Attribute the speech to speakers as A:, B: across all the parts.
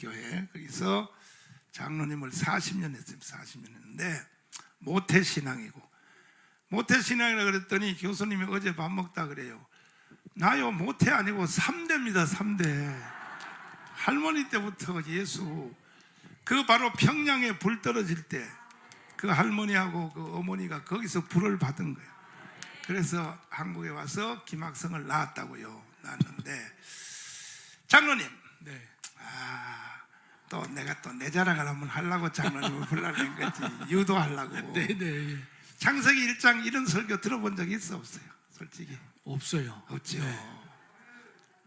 A: 교회 거기서 장로님을 40년 했어요. 40년 했는데 모태 신앙이고 모태 신앙이라 그랬더니 교수님이 어제 밥 먹다 그래요. 나요 모태 아니고 3대입니다. 3대. 할머니 때부터 예수 그 바로 평양에 불 떨어질 때 그 할머니하고 그 어머니가 거기서 불을 받은 거예요. 그래서 한국에 와서 김학성을 낳았다고요. 낳았는데 장로님,
B: 네.
A: 아, 또 내가 또 내 자랑을 한번 하려고 장로님을 불러낸 거지 유도하려고.
B: 네, 네. 예.
A: 창세기 1장 이런 설교 들어본 적 있어 없어요? 솔직히
B: 없어요.
A: 없죠.
B: 네.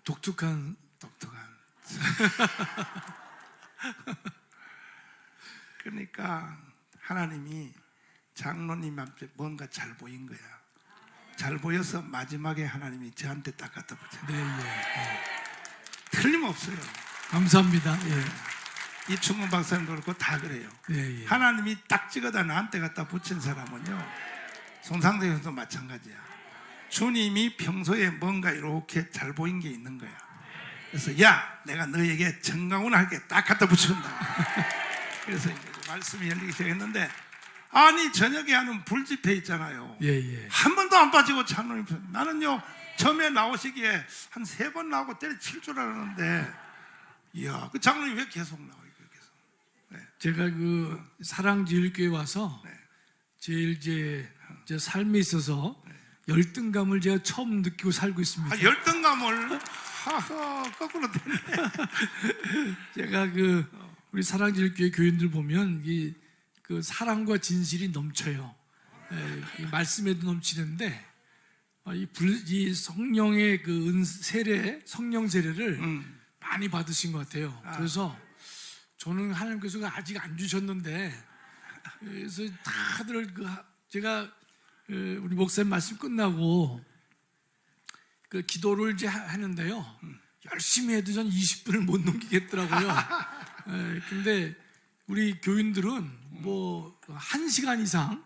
B: 독특한
A: 독특한. 그러니까 하나님이 장로님 앞에 뭔가 잘 보인 거야. 잘 보여서 마지막에 하나님이 저한테 딱 갖다 붙여.
B: 네, 예. 예.
A: 틀림없어요.
B: 감사합니다. 예.
A: 이충근 박사님도 그렇고 다 그래요.
B: 네, 예.
A: 하나님이 딱 찍어다 나한테 갖다 붙인 사람은요. 손상대 형도 마찬가지야. 주님이 평소에 뭔가 이렇게 잘 보인 게 있는 거야. 그래서 야, 내가 너에게 정강훈 할게 딱 갖다 붙인다. 그래서 이제 말씀이 열리기 시작했는데 아니 저녁에 하는 불집회 있잖아요.
B: 예, 예.
A: 한 번도 안 빠지고 장로님 나는요 처음에 나오시기에 한 세 번 나오고 때려칠 줄 알았는데 이야 그 장로님 왜 계속 계속
B: 제가 그 사랑제일교회 와서
A: 네.
B: 제일 이제 제 삶에 있어서 열등감을 제가 처음 느끼고 살고 있습니다.
A: 아, 열등감을 하하 거꾸로 됐네
B: 제가 그 우리 사랑제일교회 교인들 보면 이 그 사랑과 진실이 넘쳐요. 예, 이 말씀에도 넘치는데 어, 이, 불, 이 성령의 그 은, 세례, 성령 세례를
A: 음.
B: 많이 받으신 것 같아요. 그래서 저는 하나님께서 아직 안 주셨는데 그래서 다들 그 하- 제가 그 우리 목사님 말씀 끝나고 그 기도를 이제 하- 하는데요. 열심히 해도 전 20분을 못 넘기겠더라고요. 에, 근데 우리 교인들은 뭐 한 시간 이상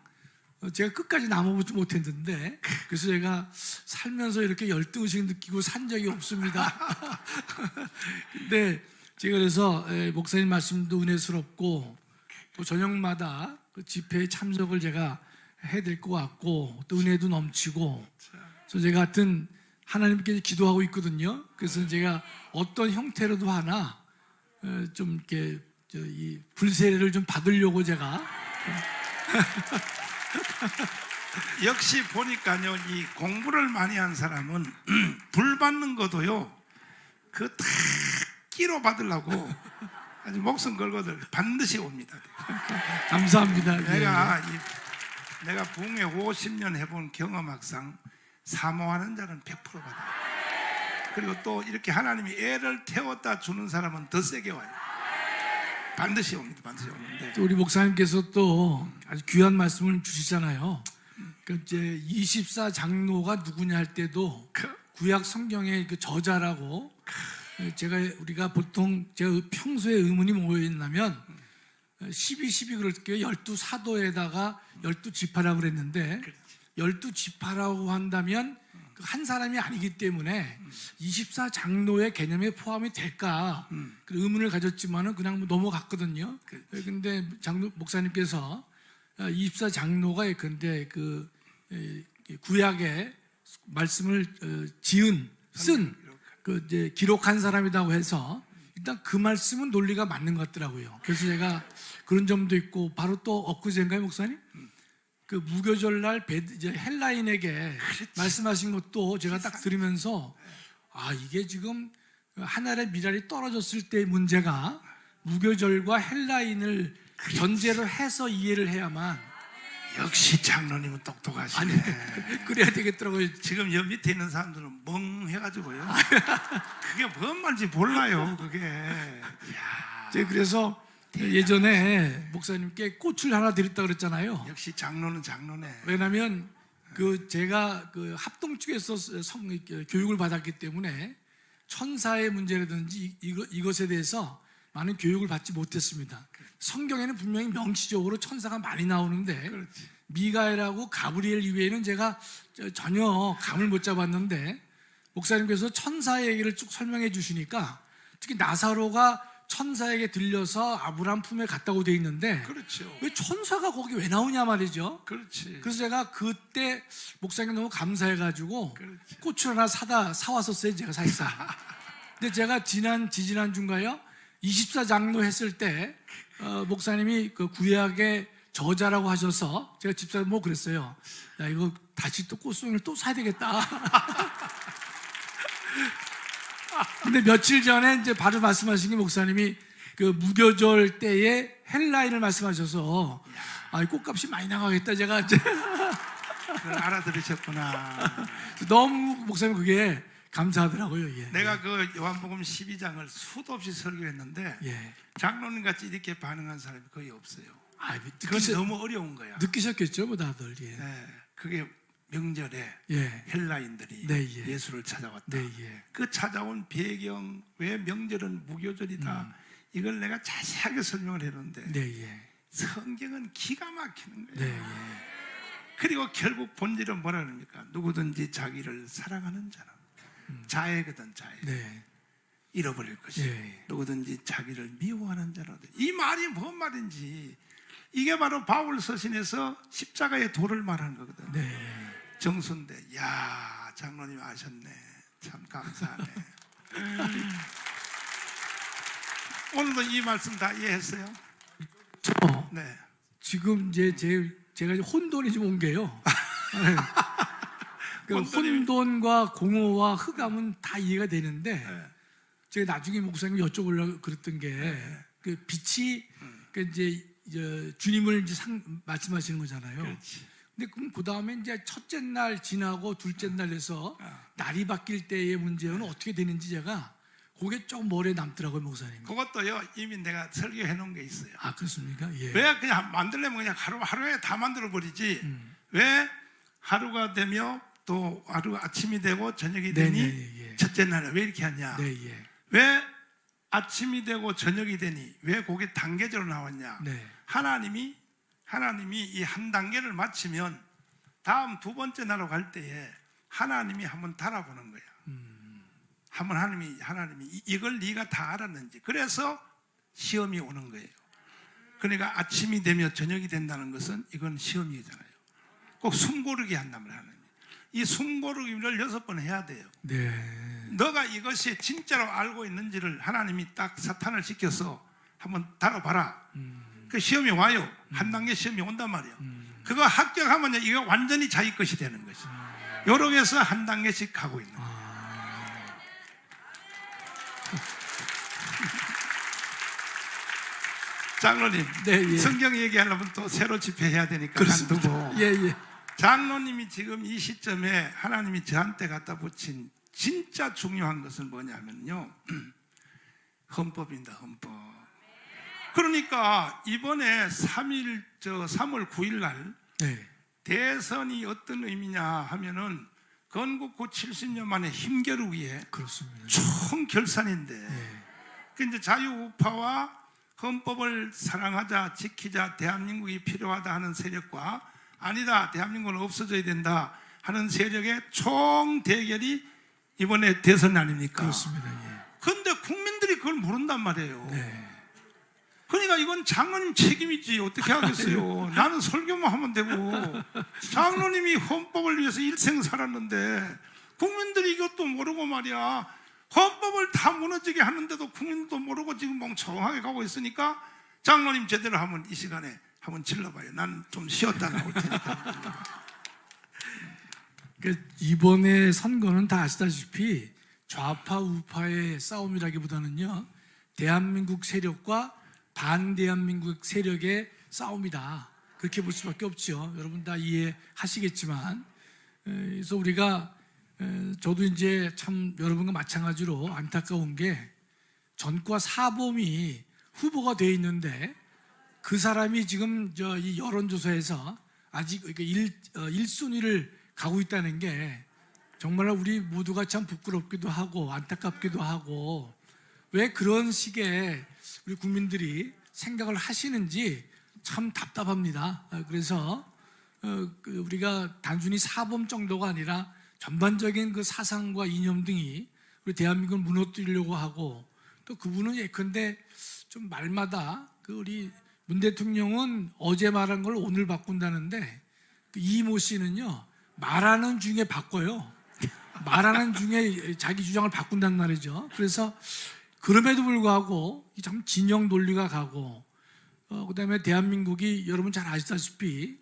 B: 어, 제가 끝까지 남아보지 못했는데 그래서 제가 살면서 이렇게 열등의식 느끼고 산 적이 없습니다. 근데 제가 그래서 에, 목사님 말씀도 은혜스럽고 또 저녁마다 그 집회에 참석을 제가 해야 될 것 같고 또 은혜도 넘치고 그래서 제가 하여튼 하나님께 기도하고 있거든요. 그래서 제가 어떤 형태로도 하나 어, 좀 이렇게 저이 불세례를 좀 받으려고 제가
A: 역시 보니까요 이 공부를 많이 한 사람은 불 받는 것도요 그 다 끼로 받으려고 아주 목숨 걸고들 반드시 옵니다
B: 감사합니다. 예,
A: 내가 이, 내가 붕에 50년 해본 경험학상 사모하는 자는 100% 받아요. 그리고 또 이렇게 하나님이 애를 태웠다 주는 사람은 더 세게 와요. 반드시 옵니다. 반드시 오는데
B: 또 우리 목사님께서 또 아주 귀한 말씀을 주시잖아요. 그 이제 24 장로가 누구냐 할 때도 구약 성경의 그 저자라고 제가 우리가 보통 제가 평소에 의문이 뭐였냐면 12, 12 그럴 때12 사도에다가 12 지파라고 그랬는데 12 지파라고 한다면 그한 사람이 아니기 때문에 24 장로의 개념에 포함이 될까? 그 의문을 가졌지만은 그냥 뭐 넘어갔거든요. 근데 장로 목사님께서 24 장로가 근데 그 에, 구약의 말씀을 어, 지은 쓴 그 이제 기록한 사람이라고 해서 일단 그 말씀은 논리가 맞는 것 같더라고요. 그래서 제가 그런 점도 있고 바로 또 엊그제인가요, 목사님? 그 무교절날 베드- 이제 헬라인에게 말씀하신 것도 제가 딱 들으면서 아 이게 지금 하늘의 밀알이 떨어졌을 때의 문제가 무교절과 헬라인을 연계를 해서 이해를 해야만
A: 역시 장로님은 똑똑하시네.
B: 아니 그래야 되겠더라고요.
A: 지금 여 밑에 있는 사람들은 멍해가지고요. 그게 뭔 말인지 몰라요. 그게.
B: 제가 그래서 예전에 목사님께 꽃을 하나 드렸다 그랬잖아요.
A: 역시 장로는 장로네.
B: 왜냐하면 그 제가 그 합동 측에서 성 교육을 받았기 때문에 천사의 문제라든지 이거, 이것에 대해서 많은 교육을 받지 못했습니다. 성경에는 분명히 명시적으로 천사가 많이 나오는데 미가엘하고 가브리엘 이외에는 제가 저- 전혀 감을 못 잡았는데 목사님께서 천사의 얘기를 쭉 설명해 주시니까 특히 나사로가 천사에게 들려서 아브라함 품에 갔다고 돼 있는데
A: 그렇죠.
B: 왜 천사가 거기 왜 나오냐 말이죠.
A: 그렇지.
B: 그래서 제가 그때 목사님 너무 감사해 가지고
A: 그렇지.
B: 고추 하나 사다 사 왔었어요 제가 사실상. 근데 제가 지난 지지난 주인가요? 24장로 했을 때 어, 목사님이 그 구약의 저자라고 하셔서 제가 집사람 뭐 그랬어요. 야 이거 다시 또 꽃송이를 또 사야 되겠다. 근데 며칠 전에 이제 바로 말씀하신 게 목사님이 그 무교절 때에 헬라인을 말씀하셔서 아, 이 꽃값이 많이 나가겠다. 제가 이제
A: 그걸 알아들으셨구나.
B: 너무 목사님 그게 감사하더라고요. 예.
A: 내가 그 요한복음 12장을 수도 없이 설교했는데
B: 예.
A: 장로님 같이 이렇게 반응한 사람이 거의 없어요.
B: 아,
A: 그건
B: 느끼셨,
A: 너무 어려운 거야.
B: 느끼셨겠죠, 뭐 다들. 예.
A: 네, 그게 명절에
B: 예.
A: 헬라인들이
B: 네, 예.
A: 예수를 찾아왔다.
B: 네, 예.
A: 그 찾아온 배경 왜 명절은 무교절이다. 이걸 내가 자세하게 설명을 해놓는데
B: 네, 예.
A: 성경은 기가 막히는 거예요.
B: 네, 예.
A: 그리고 결국 본질은 뭐라 그럽니까? 누구든지 자기를 사랑하는 자는 자애거든 자애.
B: 네.
A: 잃어버릴 것이.
B: 예.
A: 누구든지 자기를 미워하는 자라도 이 말이 뭔 말인지 이게 바로 바울 서신에서 십자가의 도를 말하는 거거든.
B: 네, 예.
A: 정순대, 야 장로님 아셨네. 참 감사하네. 오늘도 이 말씀 다 이해했어요?
B: 저
A: 네.
B: 지금 이제 제 제가 혼돈이 좀 온 게요. 네. 그 혼돈과 공허와 흑암은 다 이해가 되는데
A: 네.
B: 제가 나중에 목사님 여쭤보려고 그랬던 게 그 빛이 그 이제 이제 주님을 이제 상, 말씀하시는 거잖아요.
A: 그렇지.
B: 근데 그럼 그 다음에 이제 첫째 날 지나고 둘째 날에서
A: 아.
B: 날이 바뀔 때의 문제는 어떻게 되는지 제가 그게 좀 머리에 남더라고요, 목사님.
A: 그것도요 이미 내가 설교해 놓은 게 있어요.
B: 아 그렇습니까? 예.
A: 왜 그냥 만들려면 그냥 하루 하루에 다 만들어 버리지?
B: 음.
A: 왜 하루가 되며 또 하루 아침이 되고 저녁이
B: 네,
A: 되니
B: 네, 예.
A: 첫째 날에 왜 이렇게 하냐?
B: 네, 예.
A: 왜 아침이 되고 저녁이 되니 왜 그게 단계적으로 나왔냐?
B: 네.
A: 하나님이 하나님이 이 한 단계를 마치면 다음 두 번째 날로 갈 때에 하나님이 한번 달아보는 거야. 한번 하나님이 하나님이 이- 이걸 네가 다 알았는지 그래서 시험이 오는 거예요. 그러니까 아침이 되며 저녁이 된다는 것은 이건 시험이잖아요. 꼭 한단 말이에요. 하나님. 이 숨고르기를 여섯 번 해야 돼요.
B: 네.
A: 너가 이것이 진짜로 알고 있는지를 하나님이 딱 사탄을 시켜서 한번 다뤄봐라. 그 시험이 와요. 한 단계 시험이 온단 말이에요. 그거 합격하면 이거 완전히 자기 것이 되는 것이. 요렇게 해서 한 단계씩 가고 있는 거예요. 장로님,
B: 네, 예.
A: 성경 얘기하려면 또 새로 집회해야 되니까
B: 그렇습니다.
A: 간두고
B: 예, 예.
A: 장로님이 지금 이 시점에 하나님이 저한테 갖다 붙인 진짜 중요한 것은 뭐냐면요. 헌법입니다, 헌법. 그러니까 이번에 3일, 저 3월 9일 날
B: 네.
A: 대선이 어떤 의미냐 하면은 건국 후 70년 만에 힘겨루기에
B: 그렇습니다.
A: 총 결산인데
B: 네.
A: 그 이제 자유우파와 헌법을 사랑하자, 지키자, 대한민국이 필요하다 하는 세력과 아니다, 대한민국은 없어져야 된다 하는 세력의 총 대결이 이번에 대선 아닙니까?
B: 그렇습니다. 예.
A: 근데 국민들이 그걸 모른단 말이에요.
B: 네.
A: 그러니까 이건 장로님 책임이지 어떻게 하겠어요? 나는 설교만 하면 되고 장로님이 헌법을 위해서 일생 살았는데 국민들이 이것도 모르고 말이야 헌법을 다 무너지게 하는데도 국민도 모르고 지금 멍청하게 가고 있으니까 장로님 제대로 하면 이 시간에 한번 질러봐요. 난 좀 쉬었다 나올 테니까.
B: 그 이번에 선거는 다 아시다시피 좌파 우파의 싸움이라기보다는요 대한민국 세력과 반대한민국 세력의 싸움이다 그렇게 볼 수밖에 없죠. 여러분 다 이해하시겠지만 에, 그래서 우리가 에, 저도 이제 참 여러분과 마찬가지로 안타까운 게 전과 사범이 후보가 돼 있는데 그 사람이 지금 저 이 여론조사에서 아직 이렇게 일, 어, 1순위를 가고 있다는 게 정말 우리 모두가 참 부끄럽기도 하고 안타깝기도 하고 왜 그런 식의 우리 국민들이 생각을 하시는지 참 답답합니다. 어, 그래서 어, 그 우리가 단순히 사범 정도가 아니라 전반적인 그 사상과 이념 등이 우리 대한민국을 무너뜨리려고 하고 또 그분은 예컨대 좀 말마다 그 우리 문 대통령은 어제 말한 걸 오늘 바꾼다는데 그 이모 씨는요 말하는 중에 바꿔요. 말하는 중에 자기 주장을 바꾼단 말이죠. 그래서 그럼에도 불구하고 이참 진영 논리가 가고 어, 그다음에 대한민국이 여러분 잘 아시다시피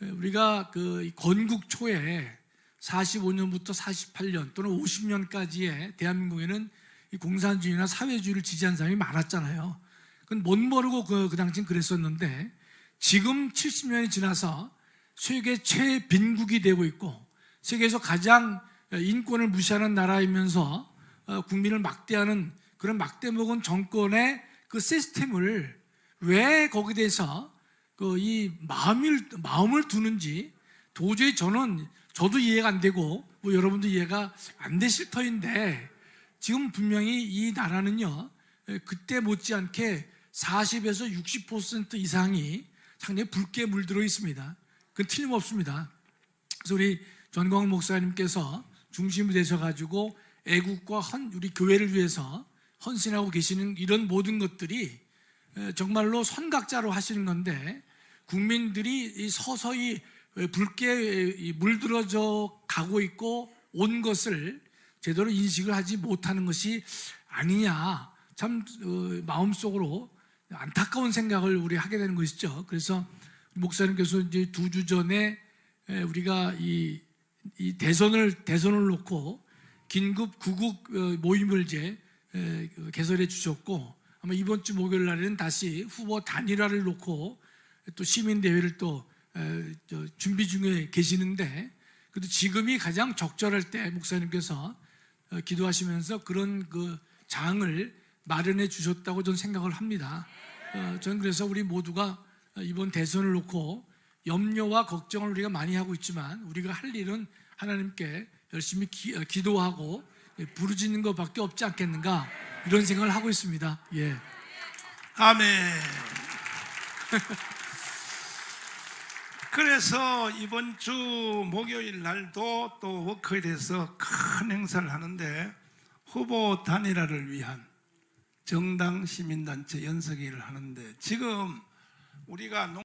B: 에, 우리가 그이 건국 초에 45년부터 48년 또는 50년까지의 대한민국에는 이 공산주의나 사회주의를 지지한 사람이 많았잖아요. 그건 못 모르고 그, 그 당시엔 그랬었는데 지금 70년이 지나서 세계 최빈국이 되고 있고 세계에서 가장 인권을 무시하는 나라이면서 어, 국민을 막대하는 그런 막대먹은 정권의 그 시스템을 왜 거기에 대해서 그 이 마음을 마음을 두는지 도저히 저는 저도 이해가 안 되고 뭐 여러분도 이해가 안 되실 터인데 지금 분명히 이 나라는요 에, 그때 못지않게 40에서 60% 이상이 상당히 붉게 물들어 있습니다. 그건 틀림없습니다. 그래서 우리 전광훈 목사님께서 중심이 되셔가지고 애국과 헌, 우리 교회를 위해서 헌신하고 계시는 이런 모든 것들이 에, 정말로 선각자로 하시는 건데 국민들이 이 서서히 붉게 이 물들어져 가고 있고 온 것을 제대로 인식을 하지 못하는 것이 아니냐 참 어, 마음속으로 안타까운 생각을 우리 하게 되는 것이죠. 그래서 목사님께서 이제 두 주 전에 에, 우리가 이, 이 대선을 대선을 놓고 긴급 구국 어, 모임을 이제 에, 그 개설해 주셨고 아마 이번 주 목요일 날에는 다시 후보 단일화를 놓고 또 시민 대회를 또 준비 중에 계시는데 그래도 지금이 가장 적절할 때 목사님께서 어, 기도하시면서 그런 그 장을 마련해 주셨다고 저는 생각을 합니다. 어, 저는 그래서 우리 모두가 이번 대선을 놓고 염려와 걱정을 우리가 많이 하고 있지만 우리가 할 일은 하나님께 열심히 기, 어, 기도하고 예, 부르짖는 것밖에 없지 않겠는가 이런 생각을 하고 있습니다. 예.
A: 아멘. 그래서 이번 주 목요일 날도 또 워크힐에서 큰 행사를 하는데 후보 단일화를 위한 정당 시민단체 연석회를 하는데 지금 우리가 농